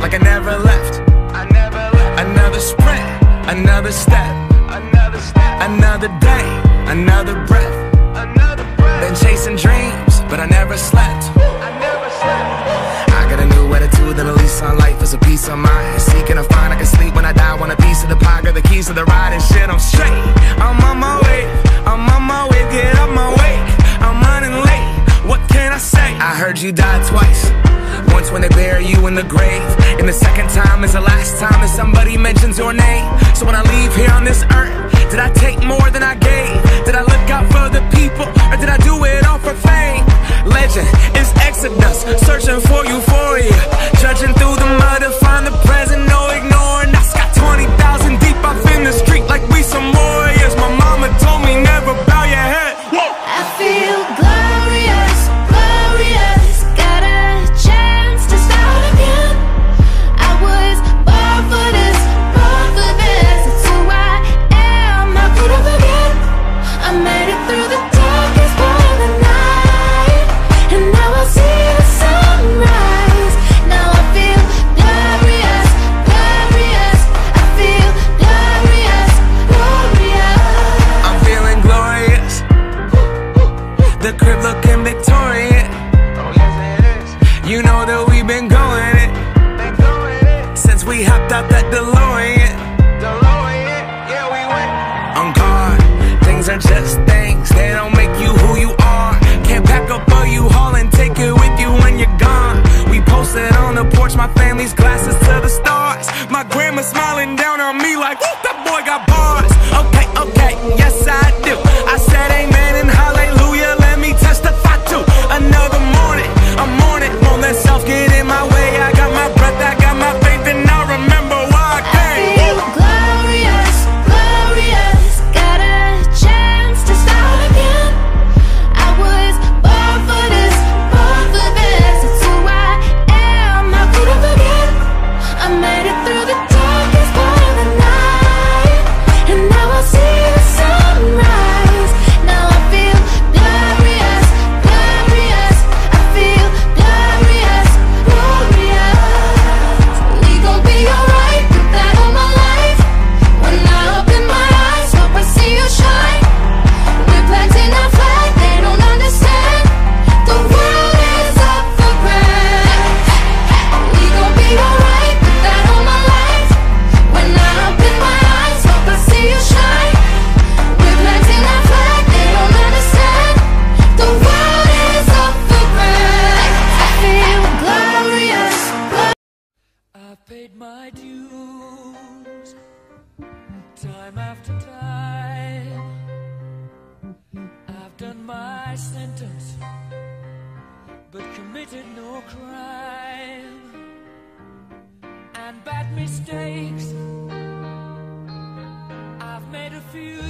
like I never left. I never left. Another sprint, another step, Another step, another day, another breath. another breath. Been chasing dreams, but I never slept. I never slept. I got a new attitude and a lease on life is a peace of mind. Seeking to find I can sleep when I die. Want a piece of the pie, got the keys to the ride and shit. I'm straight. I'm on my way. I'm on my way. Get up my way. I'm running late. What can I say? I heard you died twice. When they bury you in the grave, and the second time is the last time that somebody mentions your name. So when I leave here on this earth, are just things. They don't make you who you are. Can't pack up a U-Haul and take it with you when you're gone. We posted on the porch, my family's glasses to the stars. My grandma smiling down on me like, that boy got bars. Done sentence, but committed no crime. And bad mistakes, I've made a few.